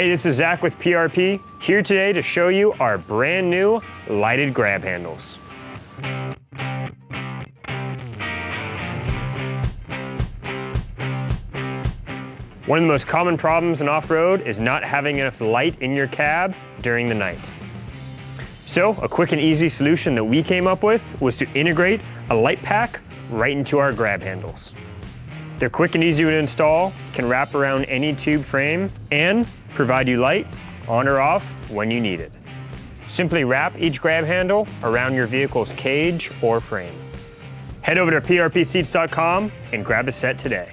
Hey, this is Zach with PRP, here today to show you our brand new lighted grab handles. One of the most common problems in off-road is not having enough light in your cab during the night. So a quick and easy solution that we came up with was to integrate a light pack right into our grab handles. They're quick and easy to install, can wrap around any tube frame, and provide you light on or off when you need it. Simply wrap each grab handle around your vehicle's cage or frame. Head over to prpseats.com and grab a set today.